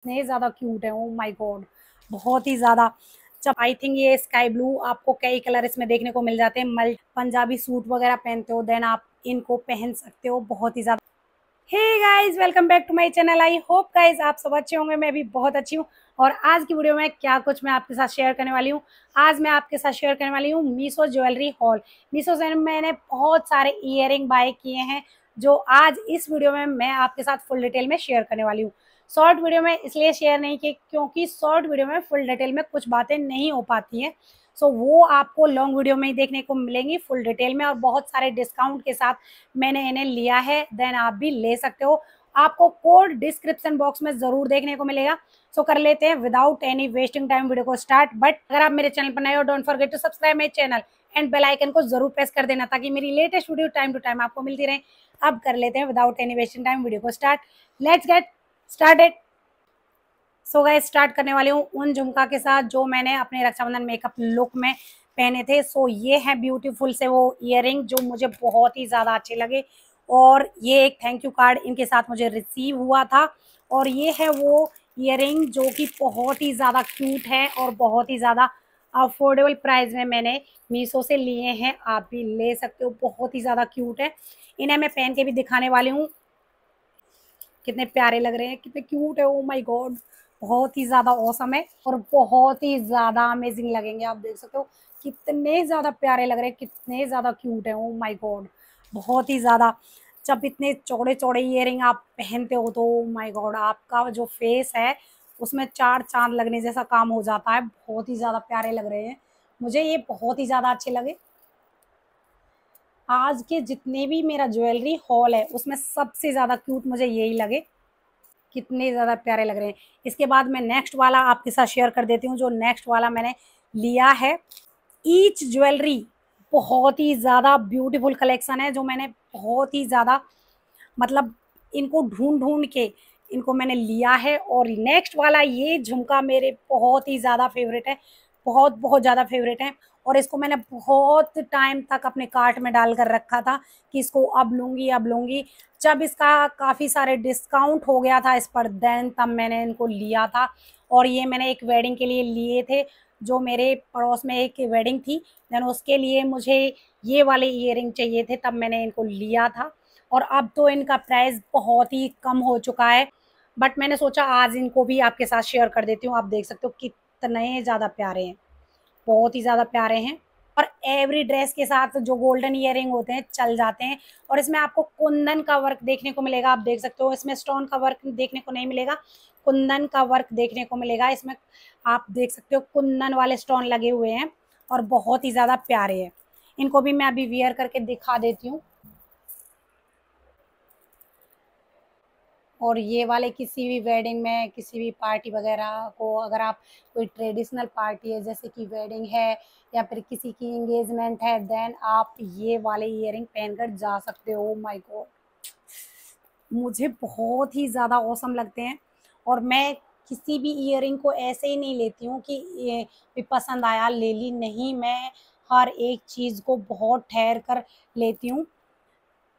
इतने ज़्यादा क्यूट है ओ माय गॉड बहुत ही ज़्यादा। जब आई थिंक ये स्काई ब्लू आपको कई कलर इसमें देखने को मिल जाते हैं। मल, पंजाबी सूट वगैरह पहनते हो देन आप इनको पहन सकते हो, बहुत ही ज़्यादा। Hey guys welcome back to my channel I hope guys आप सब अच्छे होंगे, मैं भी बहुत अच्छी हूँ। और आज की वीडियो में क्या कुछ मैं आपके साथ शेयर करने वाली हूँ। आज मैं आपके साथ शेयर करने वाली हूँ मीशो ज्वेलरी हॉल मीशो से मैंने बहुत सारे इयर बाय किए हैं, जो आज इस वीडियो में मैं आपके साथ फुल डिटेल में शेयर करने वाली हूँ। शॉर्ट वीडियो में इसलिए शेयर नहीं की क्योंकि शॉर्ट वीडियो में फुल डिटेल में कुछ बातें नहीं हो पाती हैं। सो so, वो आपको लॉन्ग वीडियो में ही देखने को मिलेंगी फुल डिटेल में और बहुत सारे डिस्काउंट के साथ मैंने इन्हें लिया है देन आप भी ले सकते हो। आपको कोड डिस्क्रिप्शन बॉक्स में ज़रूर देखने को मिलेगा। सो so, कर लेते हैं without any wasting time video को स्टार्ट बट अगर आप मेरे चैनल पर नए हो don't forget to subscribe my channel and bell icon को ज़रूर प्रेस कर देना ताकि मेरी latest video time to time आपको मिलती रहे। अब कर लेते हैं without any wasting time video को start let's get started so गए स्टार्ट करने वाली हूँ उन झुमका के साथ जो मैंने अपने रक्षाबंधन मेकअप लुक में पहने थे। सो so, ये है ब्यूटीफुल से वो इयर जो मुझे बहुत ही ज़्यादा अच्छे लगे। और ये एक थैंक यू कार्ड इनके साथ मुझे रिसीव हुआ था। और ये है वो इयर जो कि बहुत ही ज़्यादा क्यूट है और बहुत ही ज़्यादा अफोर्डेबल प्राइस में मैंने मीशो से लिए हैं। आप भी ले सकते हो बहुत ही ज़्यादा क्यूट है। इन्हें मैं पहन के भी दिखाने वाली हूँ। कितने प्यारे लग रहे हैं, कितने क्यूट है ओ माय गॉड बहुत ही ज़्यादा औसम है और बहुत ही ज़्यादा अमेजिंग लगेंगे, आप देख सकते हो, कितने ज़्यादा प्यारे लग रहे हैं, कितने ज़्यादा क्यूट है ओ माय गॉड बहुत ही ज़्यादा। जब इतने चौड़े चौड़े इयर आप पहनते हो तो माई गॉड आपका जो फेस है, उसमें चार चाँद लगने जैसा काम हो जाता है, बहुत ही ज़्यादा प्यारे लग रहे हैं। मुझे ये बहुत ही ज़्यादा अच्छे लगे। आज के जितने भी मेरा ज्वेलरी हॉल है, उसमें सबसे ज़्यादा क्यूट मुझे यही लगे। कितने ज़्यादा प्यारे लग रहे हैं। इसके बाद मैं नेक्स्ट वाला आपके साथ शेयर कर देती हूँ, जो नेक्स्ट वाला मैंने लिया है। ईच ज्वेलरी बहुत ही ज़्यादा ब्यूटीफुल कलेक्शन है, जो मैंने बहुत ही ज़्यादा मतलब इनको ढूंढ ढूंढ के इनको मैंने लिया है। और नेक्स्ट वाला ये झुमका मेरे बहुत ही ज़्यादा फेवरेट है बहुत बहुत ज़्यादा फेवरेट है। और इसको मैंने बहुत टाइम तक अपने कार्ट में डाल कर रखा था कि इसको अब लूँगी अब लूँगी। जब इसका काफ़ी सारे डिस्काउंट हो गया था इस पर देन तब मैंने इनको लिया था। और ये मैंने एक वेडिंग के लिए लिए थे, जो मेरे पड़ोस में एक वेडिंग थी। देन उसके लिए मुझे ये वाले इयर चाहिए थे, तब मैंने इनको लिया था। और अब तो इनका प्राइस बहुत ही कम हो चुका है। बट मैंने सोचा आज इनको भी आपके साथ शेयर कर देती हूँ। आप देख सकते हो कितने ज़्यादा प्यारे हैं। बहुत ही ज़्यादा प्यारे हैं और एवरी ड्रेस के साथ जो गोल्डन इयर होते हैं, चल जाते हैं। और इसमें आपको कुंदन का वर्क देखने को मिलेगा, आप देख सकते हो। इसमें स्टोन का वर्क देखने को नहीं मिलेगा, कुंदन का वर्क देखने को मिलेगा। इसमें आप देख सकते हो, कुंदन वाले स्टोन लगे हुए हैं और बहुत ही ज़्यादा प्यारे हैं। इनको भी मैं अभी वियर करके दिखा देती हूँ। और ये वाले किसी भी वेडिंग में, किसी भी पार्टी वगैरह को अगर आप कोई ट्रेडिशनल पार्टी है, जैसे कि वेडिंग है या फिर किसी की इंगेजमेंट है देन आप ये वाले इयर पहनकर जा सकते हो। माय गॉड मुझे बहुत ही ज़्यादा औसम लगते हैं और मैं किसी भी इयर को ऐसे ही नहीं लेती हूँ कि ये पसंद आया, ले ली। नहीं, मैं हर एक चीज़ को बहुत ठहर कर लेती हूँ।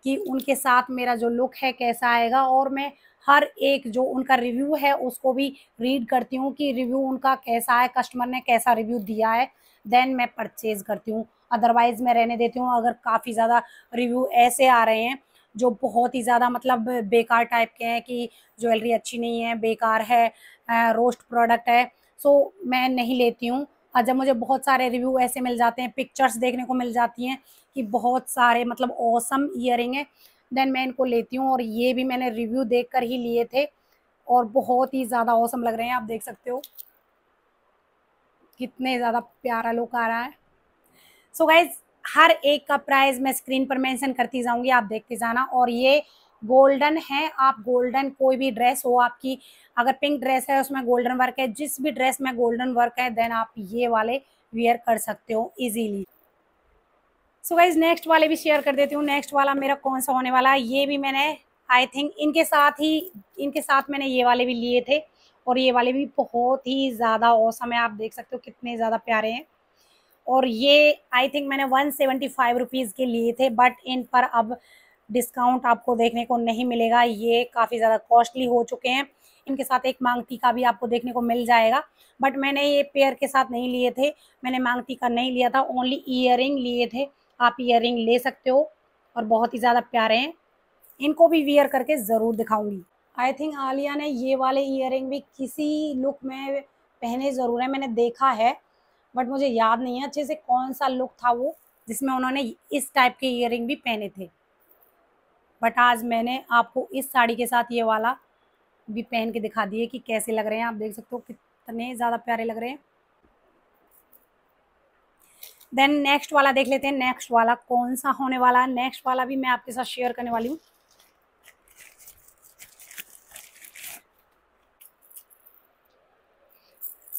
कि उनके साथ मेरा जो लुक है कैसा आएगा और मैं हर एक जो उनका रिव्यू है उसको भी रीड करती हूँ कि रिव्यू उनका कैसा है कस्टमर ने कैसा रिव्यू दिया है देन मैं परचेज़ करती हूँ। अदरवाइज़ मैं रहने देती हूँ, अगर काफ़ी ज़्यादा रिव्यू ऐसे आ रहे हैं जो बहुत ही ज़्यादा मतलब बेकार टाइप के हैं कि ज्वेलरी अच्छी नहीं है, बेकार है रोस्ट प्रोडक्ट है सो मैं नहीं लेती हूँ। जब मुझे बहुत सारे रिव्यू ऐसे मिल जाते हैं पिक्चर्स देखने को मिल जाती हैं कि बहुत सारे मतलब औसम ईयर है देन मैं इनको लेती हूँ और ये भी मैंने रिव्यू देख कर ही लिए थे और बहुत ही ज़्यादा औसम लग रहे हैं, आप देख सकते हो। कितने ज़्यादा प्यारा लुक आ रहा है। सो so गाइज़ हर एक का प्राइस मैं स्क्रीन पर मेंशन करती जाऊँगी, आप देखते जाना। और ये गोल्डन है, आप गोल्डन कोई भी ड्रेस हो, आपकी अगर पिंक ड्रेस है, उसमें गोल्डन वर्क है, जिस भी ड्रेस में गोल्डन वर्क है देन आप ये वाले वेयर कर सकते हो इजीली सो गाइज़ नेक्स्ट वाले भी शेयर कर देती हूँ। नेक्स्ट वाला मेरा कौन सा होने वाला? है ये भी मैंने आई थिंक इनके साथ ही, इनके साथ मैंने ये वाले भी लिए थे और ये वाले भी बहुत ही ज़्यादा औसम है। आप देख सकते हो कितने ज़्यादा प्यारे हैं। और ये आई थिंक मैंने वन सेवेंटी फाइव रुपीज़ के लिए थे बट इन पर अब डिस्काउंट आपको देखने को नहीं मिलेगा। ये काफ़ी ज़्यादा कॉस्टली हो चुके हैं। इनके साथ एक मांग टीका भी आपको देखने को मिल जाएगा। बट मैंने ये पेयर के साथ नहीं लिए थे। मैंने मांग टीका नहीं लिया था। ओनली ईयर लिए थे। आप ईयर ले सकते हो और बहुत ही ज़्यादा प्यारे हैं। इनको भी वियर करके ज़रूर दिखाऊँगी। आई थिंक आलिया ने ये वाले ईयर भी किसी लुक में पहने ज़रूर है। मैंने देखा है, बट मुझे याद नहीं है अच्छे से कौन सा लुक था वो, जिसमें उन्होंने इस टाइप के ईयर भी पहने थे। बट आज मैंने आपको इस साड़ी के साथ ये वाला भी पहन के दिखा दिए कि कैसे लग रहे हैं। आप देख सकते हो कितने ज़्यादा प्यारे लग रहे हैं। देन नेक्स्ट वाला देख लेते हैं। नेक्स्ट वाला कौन सा होने वाला है? नेक्स्ट वाला भी मैं आपके साथ शेयर करने वाली हूँ।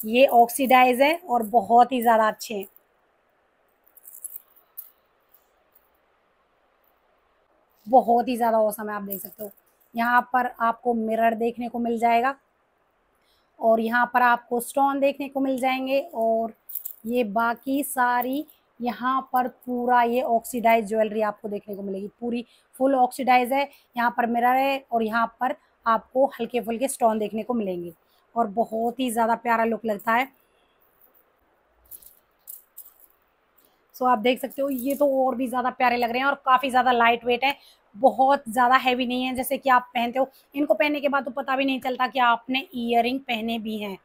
ये ऑक्सीडाइज है और बहुत ही ज़्यादा अच्छे हैं। बहुत ही ज़्यादा औसम है, आप देख सकते हो। यहाँ पर आपको मिरर देखने को मिल जाएगा और यहाँ पर आपको स्टोन देखने को मिल जाएँगे और ये बाकी सारी यहाँ पर पूरा ये ऑक्सीडाइज ज्वेलरी आपको देखने को मिलेगी। पूरी फुल ऑक्सीडाइज है, यहाँ पर मिरर है और यहाँ पर आपको हल्के फुल्के स्टोन देखने को मिलेंगे और बहुत ही ज़्यादा प्यारा लुक लगता है। सो आप देख सकते हो, ये तो और भी ज़्यादा प्यारे लग रहे हैं और काफ़ी ज़्यादा लाइट वेट है। बहुत ज़्यादा हैवी नहीं है, जैसे कि आप पहनते हो। इनको पहनने के बाद तो पता भी नहीं चलता कि आपने ईयर पहने भी हैं।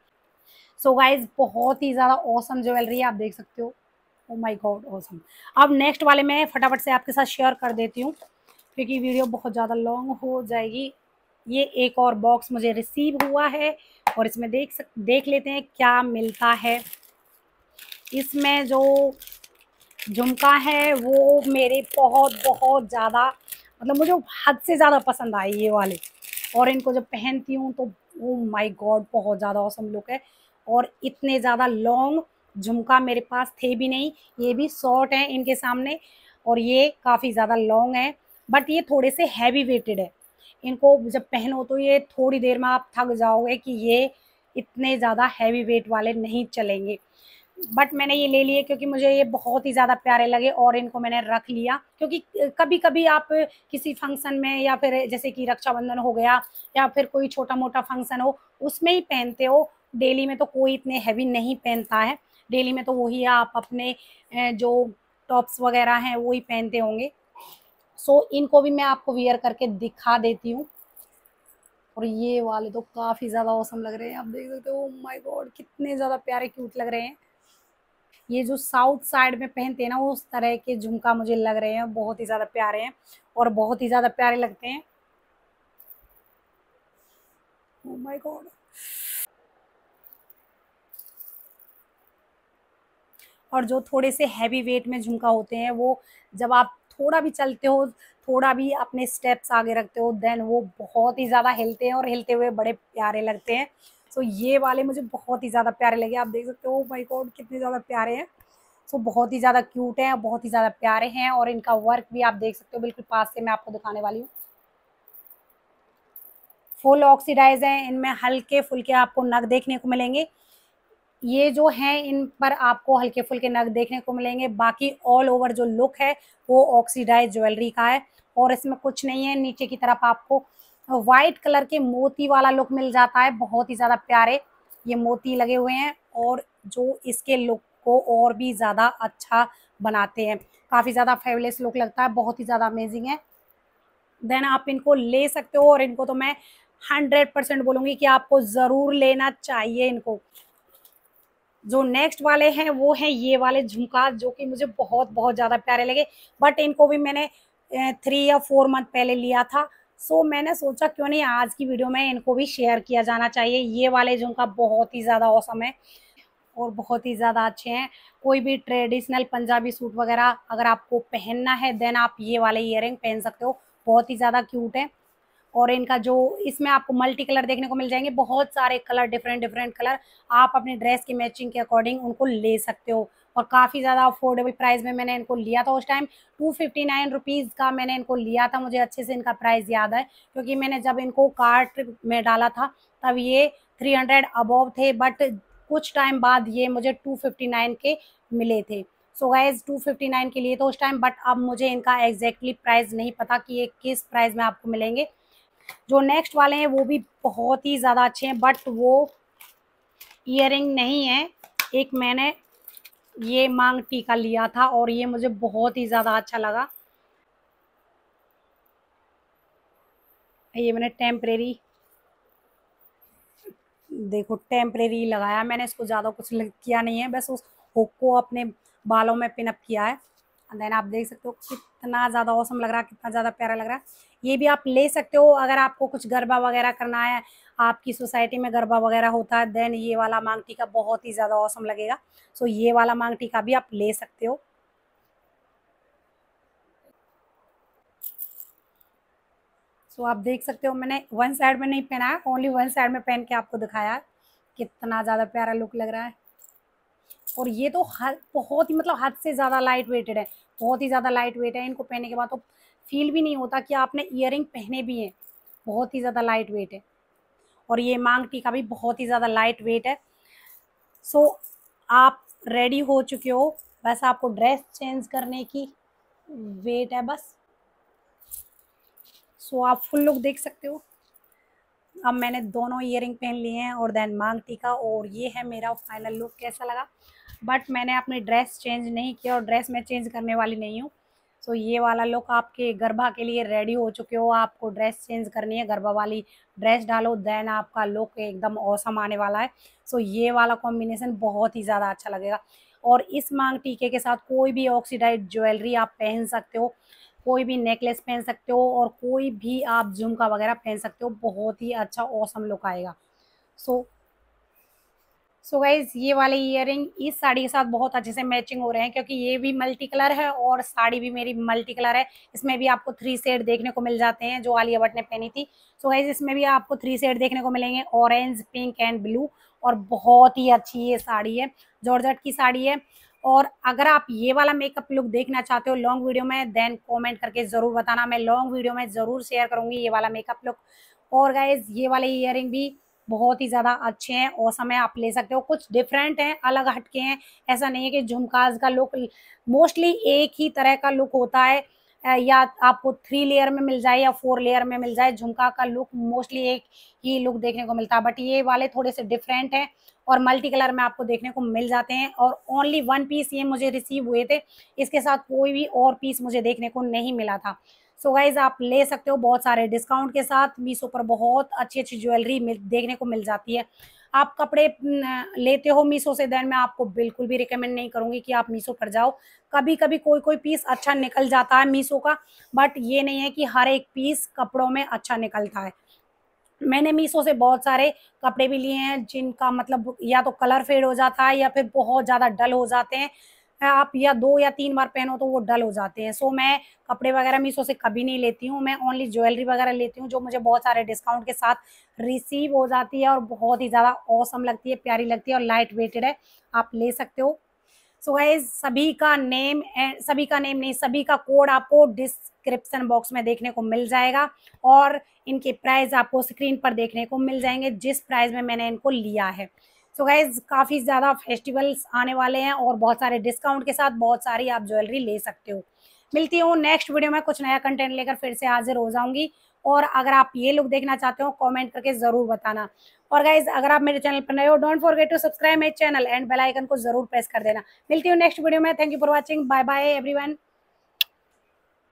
सो गाइज़ बहुत ही ज़्यादा औसम ज्वेलरी है, आप देख सकते हो। ओ माय गॉड औसम अब नेक्स्ट वाले मैं फटाफट से आपके साथ शेयर कर देती हूँ, क्योंकि वीडियो बहुत ज़्यादा लॉन्ग हो जाएगी। ये एक और बॉक्स मुझे रिसीव हुआ है और इसमें देख सक, देख लेते हैं क्या मिलता है। इसमें जो झुमका है, वो मेरे बहुत बहुत ज़्यादा मतलब मुझे हद से ज़्यादा पसंद आए ये वाले। और इनको जब पहनती हूँ तो ओ माय गॉड बहुत ज़्यादा औसम लुक है। और इतने ज़्यादा लॉन्ग झुमका मेरे पास थे भी नहीं, ये भी शॉर्ट हैं इनके सामने, और ये काफ़ी ज़्यादा लॉन्ग है बट ये थोड़े से हैवी वेटेड है। इनको जब पहनो तो ये थोड़ी देर में आप थक जाओगे कि ये इतने ज़्यादा हैवी वेट वाले नहीं चलेंगे। बट मैंने ये ले लिए क्योंकि मुझे ये बहुत ही ज़्यादा प्यारे लगे और इनको मैंने रख लिया। क्योंकि कभी कभी आप किसी फ़ंक्शन में या फिर जैसे कि रक्षाबंधन हो गया या फिर कोई छोटा मोटा फ़ंक्शन हो उसमें ही पहनते हो। डेली में तो कोई इतने हैवी नहीं पहनता है। डेली में तो वही आप अपने जो टॉप्स वगैरह हैं वो ही पहनते होंगे। सो so, इनको भी मैं आपको वियर करके दिखा देती हूँ। और ये वाले तो काफ़ी ज़्यादा औसम लग रहे हैं। आप देख सकते हो माय गॉड कितने ज़्यादा प्यारे क्यूट लग रहे हैं। ये जो साउथ साइड में पहनते हैं ना उस तरह के झुमका मुझे लग रहे हैं, बहुत ही ज़्यादा प्यारे हैं और बहुत ही ज़्यादा प्यारे लगते हैं oh. और जो थोड़े से हैवी वेट में झुमका होते हैं, वो जब आप थोड़ा भी चलते हो, थोड़ा भी अपने स्टेप्स आगे रखते हो देन वो बहुत ही ज़्यादा हिलते हैं और हिलते हुए बड़े प्यारे लगते हैं सो ये वाले मुझे बहुत ही ज़्यादा प्यारे लगे। आप देख सकते हो भाई कोड कितने ज़्यादा प्यारे हैं। सो बहुत ही ज़्यादा क्यूट हैं, बहुत ही ज़्यादा प्यारे हैं और इनका वर्क भी आप देख सकते हो। बिल्कुल पास से मैं आपको दिखाने वाली हूँ। फुल ऑक्सीडाइज हैं, इनमें हल्के फुल्के आपको नग देखने को मिलेंगे। ये जो हैं, इन पर आपको हल्के फुल्के नग देखने को मिलेंगे। बाकी ऑल ओवर जो लुक है, वो ऑक्सीडाइज ज्वेलरी का है और इसमें कुछ नहीं है। नीचे की तरफ़ आपको वाइट कलर के मोती वाला लुक मिल जाता है, बहुत ही ज़्यादा प्यारे। ये मोती लगे हुए हैं और जो इसके लुक को और भी ज़्यादा अच्छा बनाते हैं। काफ़ी ज़्यादा फेवलेस लुक लगता है, बहुत ही ज़्यादा अमेजिंग है। देन आप इनको ले सकते हो और इनको तो मैं हंड्रेड परसेंट बोलूँगी कि आपको ज़रूर लेना चाहिए इनको। जो नेक्स्ट वाले हैं, वो हैं ये वाले झुमका, जो कि मुझे बहुत बहुत ज़्यादा प्यारे लगे। बट इनको भी मैंने थ्री या फोर मंथ पहले लिया था। सो so, मैंने सोचा क्यों नहीं आज की वीडियो में इनको भी शेयर किया जाना चाहिए। ये वाले झुमका बहुत ही ज़्यादा औसम है और बहुत ही ज़्यादा अच्छे हैं। कोई भी ट्रेडिशनल पंजाबी सूट वगैरह अगर आपको पहनना है देन आप ये वाले इयर पहन सकते हो। बहुत ही ज़्यादा क्यूट है। और इनका जो इसमें आपको मल्टी कलर देखने को मिल जाएँगे। बहुत सारे कलर डिफरेंट डिफरेंट कलर आप अपने ड्रेस की मैचिंग के अकॉर्डिंग उनको ले सकते हो। और काफ़ी ज़्यादा अफोर्डेबल प्राइस में मैंने इनको लिया था। उस time two fifty nine rupees का मैंने इनको लिया था। मुझे अच्छे से इनका प्राइस याद है, क्योंकि मैंने जब इनको कार्ट में डाला था, तब ये थ्री हंड्रेड अबव थे बट कुछ टाइम बाद ये मुझे टू फिफ्टी नाइन के मिले थे। So guys two fifty nine के लिए तो उस टाइम बट अब मुझे इनका एग्जैक्टली प्राइस नहीं पता कि ये किस प्राइस में आपको मिलेंगे। जो नेक्स्ट वाले हैं, वो भी बहुत ही ज़्यादा अच्छे हैं बट वो इयर नहीं है। एक मैंने ये मांग टीका लिया था और ये मुझे बहुत ही ज़्यादा अच्छा लगा। ये मैंने टेम्परेरी देखो टेम्परेरी लगाया। मैंने इसको ज़्यादा कुछ किया नहीं है। बस उस हुक को अपने बालों में पिनअप किया है। देन आप देख सकते हो कितना ज़्यादा औसम लग रहा है, कितना ज़्यादा प्यारा लग रहा है। ये भी आप ले सकते हो अगर आपको कुछ गरबा वगैरह करना है आपकी सोसाइटी में गरबा वगैरह होता है देन ये वाला मांग टीका बहुत ही ज़्यादा औसम लगेगा। सो ये वाला मांग टीका भी आप ले सकते हो। सो आप देख सकते हो, मैंने वन साइड में नहीं पहना है ओनली वन साइड में पहन के आपको दिखाया है। कितना ज़्यादा प्यारा लुक लग रहा है। और ये तो हद, बहुत ही मतलब हद से ज़्यादा लाइट वेटेड है। बहुत ही ज़्यादा लाइट वेट है। इनको पहनने के बाद तो फील भी नहीं होता कि आपने इयर पहने भी हैं। बहुत ही ज़्यादा लाइट वेट है। और ये मांग टीका भी बहुत ही ज़्यादा लाइट वेट है। सो so, आप रेडी हो चुके हो बस आपको ड्रेस चेंज करने की वेट है बस। सो so, आप फुल लुक देख सकते हो। अब मैंने दोनों इयर पहन लिए हैं और देन मांग टीका और ये है मेरा फाइनल लुक कैसा लगा। बट मैंने अपनी ड्रेस चेंज नहीं किया और ड्रेस मैं चेंज करने वाली नहीं हूँ। सो ये वाला लुक आपके गरबा के लिए रेडी हो चुके हो, आपको ड्रेस चेंज करनी है, गरबा वाली ड्रेस डालो देन आपका लुक एकदम औसम आने वाला है। सो ये वाला कॉम्बिनेशन बहुत ही ज़्यादा अच्छा लगेगा। और इस मांग टीके के साथ कोई भी ऑक्सीडाइज ज्वेलरी आप पहन सकते हो, कोई भी नेकलेस पहन सकते हो और कोई भी आप झुमका वगैरह पहन सकते हो, बहुत ही अच्छा औसम लुक आएगा। सो सो so गाइज़ ये वाले इयर इस साड़ी के साथ बहुत अच्छे से मैचिंग हो रहे हैं, क्योंकि ये भी मल्टी कलर है और साड़ी भी मेरी मल्टी कलर है। इसमें भी आपको थ्री सेट देखने को मिल जाते हैं, जो आलिया भट्ट ने पहनी थी। सो so गाइज़ इसमें भी आपको थ्री सेट देखने को मिलेंगे ऑरेंज पिंक एंड ब्लू और बहुत ही अच्छी ये साड़ी है, जॉर्जट की साड़ी है। और अगर आप ये वाला मेकअप लुक देखना चाहते हो लॉन्ग वीडियो में देन कमेंट करके ज़रूर बताना। मैं लॉन्ग वीडियो में ज़रूर शेयर करूँगी ये वाला मेकअप लुक और गाइज़ ये वाले इयर भी बहुत ही ज़्यादा अच्छे हैं और समय आप ले सकते हो। कुछ डिफरेंट हैं, अलग हटके हैं। ऐसा नहीं है कि झुमकाज का लुक मोस्टली एक ही तरह का लुक होता है। या आपको थ्री लेयर में मिल जाए या फोर लेयर में मिल जाए झुमका का लुक मोस्टली एक ही लुक देखने को मिलता है। बट ये वाले थोड़े से डिफरेंट हैं और मल्टी कलर में आपको देखने को मिल जाते हैं और ओनली वन पीस ये मुझे रिसीव हुए थे। इसके साथ कोई भी और पीस मुझे देखने को नहीं मिला था। सो so गाइज़ आप ले सकते हो बहुत सारे डिस्काउंट के साथ। मीशो पर बहुत अच्छी अच्छी ज्वेलरी देखने को मिल जाती है। आप कपड़े लेते हो मीशो से देन मैं आपको बिल्कुल भी रिकमेंड नहीं करूँगी कि आप मीशो पर जाओ। कभी कभी कोई कोई पीस अच्छा निकल जाता है मीशो का बट ये नहीं है कि हर एक पीस कपड़ों में अच्छा निकलता है। मैंने मीशो से बहुत सारे कपड़े भी लिए हैं, जिनका मतलब या तो कलर फेड हो जाता है या फिर बहुत ज़्यादा डल हो जाते हैं। आप या दो या तीन बार पहनो तो वो डल हो जाते हैं। सो so, मैं कपड़े वगैरह मीशो से कभी नहीं लेती हूँ। मैं ओनली ज्वेलरी वगैरह लेती हूँ जो मुझे बहुत सारे डिस्काउंट के साथ रिसीव हो जाती है और बहुत ही ज़्यादा औसम लगती है प्यारी लगती है और लाइट वेटेड है। आप ले सकते हो। सो so गाइज़ सभी का नेम सभी का नेम नहीं सभी का कोड आपको डिस्क्रिप्शन बॉक्स में देखने को मिल जाएगा और इनके प्राइस आपको स्क्रीन पर देखने को मिल जाएँगे जिस प्राइस में मैंने इनको लिया है। सो गाइज़ काफ़ी ज़्यादा फेस्टिवल्स आने वाले हैं और बहुत सारे डिस्काउंट के साथ बहुत सारी आप ज्वेलरी ले सकते हो। मिलती हूँ नेक्स्ट वीडियो में कुछ नया कंटेंट लेकर फिर से हाजिर हो जाऊँगी। और अगर आप ये लुक देखना चाहते हो कमेंट करके ज़रूर बताना। और गाइज़ अगर आप मेरे चैनल पर नए हो डोंट फॉरगेट टू सब्सक्राइब मेरे चैनल एंड बेल आइकन को ज़रूर प्रेस कर देना। मिलती हूँ नेक्स्ट वीडियो में। Thank you for watching bye bye everyone